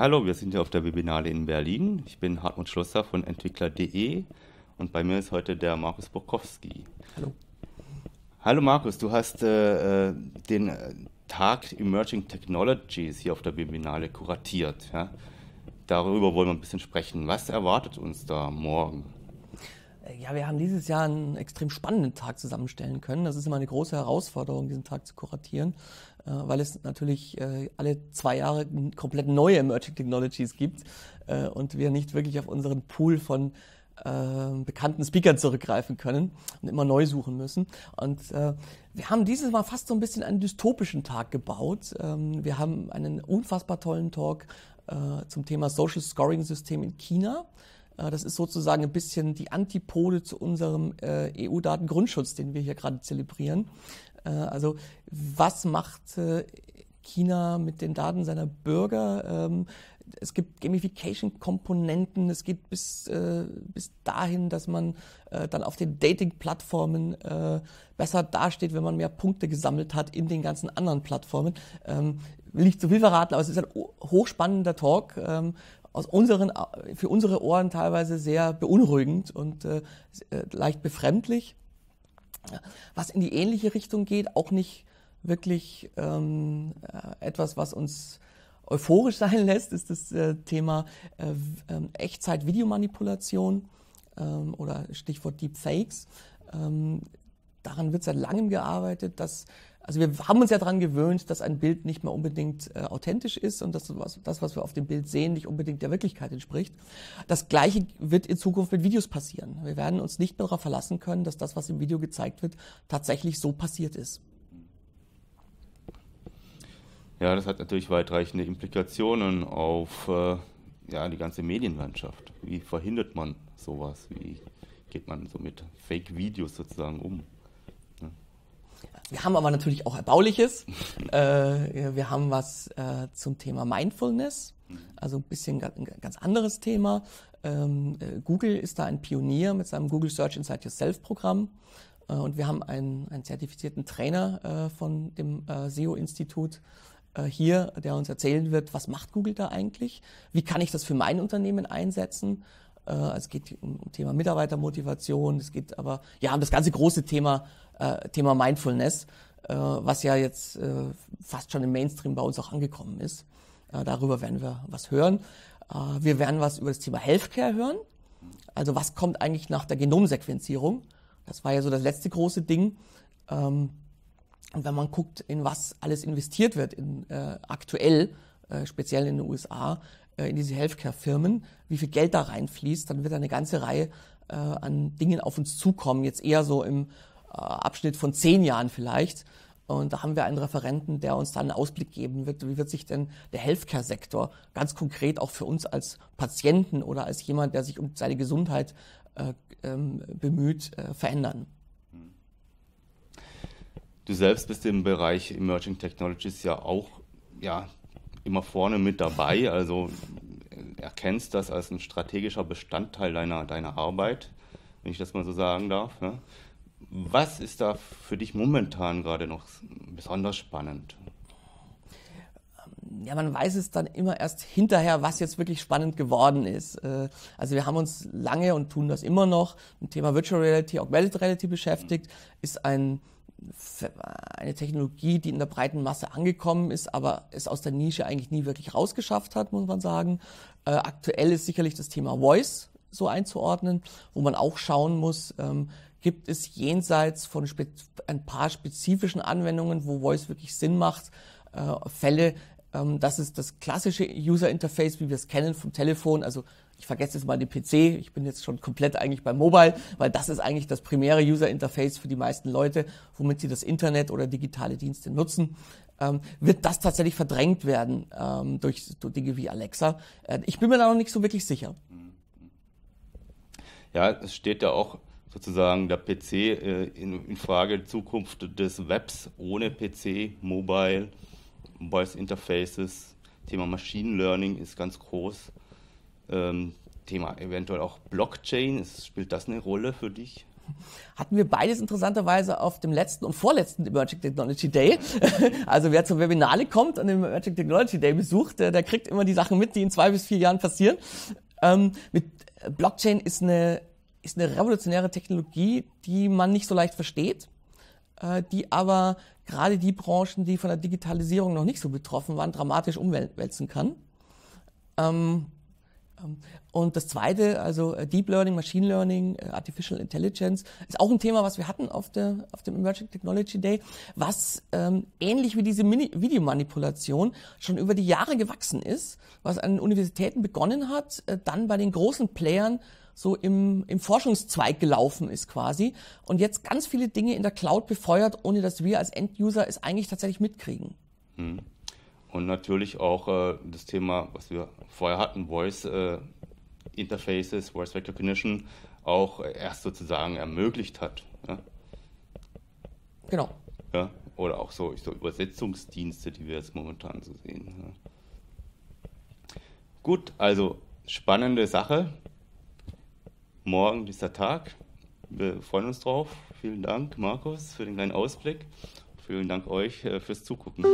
Ja, hallo, wir sind hier auf der Webinale in Berlin. Ich bin Hartmut Schlosser von Entwickler.de und bei mir ist heute der Markus Bokowski. Hallo. Hallo Markus, du hast äh, äh den äh, Tag Emerging Technologies hier auf der Webinale kuratiert. Ja? Darüber wollen wir ein bisschen sprechen. Was erwartet uns da morgen? Ja, wir haben dieses Jahr einen extrem spannenden Tag zusammenstellen können. Das ist immer eine große Herausforderung, diesen Tag zu kuratieren, äh, weil es natürlich äh, alle zwei Jahre komplett neue Emerging Technologies gibt äh, und wir nicht wirklich auf unseren Pool von bekannten Speakern zurückgreifen können und immer neu suchen müssen. Und wir haben dieses Mal fast so ein bisschen einen dystopischen Tag gebaut. Ähm, wir haben einen unfassbar tollen Talk zum Thema Social Scoring System in China äh, das ist sozusagen ein bisschen die Antipode zu unserem äh, EU-Datengrundschutz, den wir hier gerade zelebrieren. Äh, also was macht China mit den Daten seiner Bürger? Ähm, es gibt Gamification-Komponenten. Es geht bis, äh, bis dahin, dass man äh, dann auf den Dating-Plattformen äh, besser dasteht, wenn man mehr Punkte gesammelt hat in den ganzen anderen Plattformen. Ähm, will nicht zu viel verraten, aber es ist ein hochspannender Talk. Ähm, aus unseren, für unsere Ohren teilweise sehr beunruhigend und äh, äh, leicht befremdlich. Was in die ähnliche Richtung geht, auch nicht wirklich ähm, äh, etwas, was uns euphorisch sein lässt, ist das äh, Thema äh, äh, Echtzeit-Videomanipulation ähm, oder Stichwort Deepfakes. Ähm, daran wird seit langem gearbeitet, dass also wir haben uns ja daran gewöhnt, dass ein Bild nicht mehr unbedingt äh, authentisch ist und dass das, was wir auf dem Bild sehen, nicht unbedingt der Wirklichkeit entspricht. Das Gleiche wird in Zukunft mit Videos passieren. Wir werden uns nicht mehr darauf verlassen können, dass das, was im Video gezeigt wird, tatsächlich so passiert ist. Ja, das hat natürlich weitreichende Implikationen auf äh, ja, die ganze Medienlandschaft. Wie verhindert man sowas? Wie geht man so mit Fake-Videos sozusagen um? Wir haben aber natürlich auch Erbauliches. äh, wir haben was äh, zum Thema Mindfulness, also ein bisschen ein ganz anderes Thema. Ähm, äh, Google ist da ein Pionier mit seinem Google Search Inside Yourself Programm. Äh, und wir haben einen, einen zertifizierten Trainer äh, von dem äh, SEO-Institut hier, der uns erzählen wird, was macht Google da eigentlich? Wie kann ich das für mein Unternehmen einsetzen? Es geht um Thema Mitarbeitermotivation, es geht aber ja um das ganze große Thema äh, Thema Mindfulness, äh, was ja jetzt äh, fast schon im Mainstream bei uns auch angekommen ist. Äh, darüber werden wir was hören. Äh, wir werden was über das Thema Healthcare hören. Also was kommt eigentlich nach der Genomsequenzierung? Das war ja so das letzte große Ding. Ähm, und wenn man guckt, in was alles investiert wird, in, äh, aktuell, äh, speziell in den USA, äh, in diese Healthcare-Firmen, wie viel Geld da reinfließt, dann wird eine ganze Reihe äh, an Dingen auf uns zukommen. Jetzt eher so im äh, Abschnitt von zehn Jahren vielleicht. Und da haben wir einen Referenten, der uns dann einen Ausblick geben wird, wie wird sich denn der Healthcare-Sektor ganz konkret auch für uns als Patienten oder als jemand, der sich um seine Gesundheit äh, ähm, bemüht, äh, verändern. Du selbst bist im Bereich Emerging Technologies ja auch ja, immer vorne mit dabei, also erkennst das als ein strategischer Bestandteil deiner, deiner Arbeit, wenn ich das mal so sagen darf. Ne? Was ist da für dich momentan gerade noch besonders spannend? Ja, man weiß es dann immer erst hinterher, was jetzt wirklich spannend geworden ist. Äh, also wir haben uns lange und tun das immer noch mit dem Thema Virtual Reality, Augmented Reality beschäftigt. Ist ein, eine Technologie, die in der breiten Masse angekommen ist, aber es aus der Nische eigentlich nie wirklich rausgeschafft hat, muss man sagen. Äh, aktuell ist sicherlich das Thema Voice so einzuordnen, wo man auch schauen muss, ähm, gibt es jenseits von ein paar spezifischen Anwendungen, wo Voice wirklich Sinn macht, äh, Fälle, das ist das klassische User Interface, wie wir es kennen vom Telefon. Also ich vergesse jetzt mal den PC, ich bin jetzt schon komplett eigentlich beim Mobile, weil das ist eigentlich das primäre User Interface für die meisten Leute, womit sie das Internet oder digitale Dienste nutzen. Ähm, wird das tatsächlich verdrängt werden ähm, durch, durch Dinge wie Alexa? Äh, ich bin mir da noch nicht so wirklich sicher. Ja, es steht ja auch sozusagen der PC äh, in, in, Frage Zukunft des Webs ohne PC, Mobile, Voice Interfaces, Thema Machine Learning ist ganz groß. Ähm, Thema eventuell auch Blockchain, ist, spielt das eine Rolle für dich? hatten wir beides interessanterweise auf dem letzten und vorletzten Emerging Technology Day. Also wer zur Webinale kommt und den Emerging Technology Day besucht, der, der kriegt immer die Sachen mit, die in zwei bis vier Jahren passieren. Ähm, mit Blockchain ist eine, ist eine revolutionäre Technologie, die man nicht so leicht versteht, äh, die aber gerade die Branchen, die von der Digitalisierung noch nicht so betroffen waren, dramatisch umwälzen kann. Ähm, ähm, und das zweite, also äh, Deep Learning, Machine Learning, äh, Artificial Intelligence, ist auch ein Thema, was wir hatten auf, der, auf dem Emerging Technology Day, was ähm, ähnlich wie diese Mini Videomanipulation schon über die Jahre gewachsen ist, was an Universitäten begonnen hat, äh, dann bei den großen Playern so im, im Forschungszweig gelaufen ist quasi und jetzt ganz viele Dinge in der Cloud befeuert, ohne dass wir als End-User es eigentlich tatsächlich mitkriegen. Hm. Und natürlich auch äh, das Thema, was wir vorher hatten, Voice äh, Interfaces, Voice Recognition, auch erst sozusagen ermöglicht hat. Ja? Genau. Ja? Oder auch so, so, Übersetzungsdienste, die wir jetzt momentan so sehen. Ja? Gut, also spannende Sache. Morgen dieser Tag. Wir freuen uns drauf. Vielen Dank, Markus, für den kleinen Ausblick. Vielen Dank euch äh, fürs Zugucken.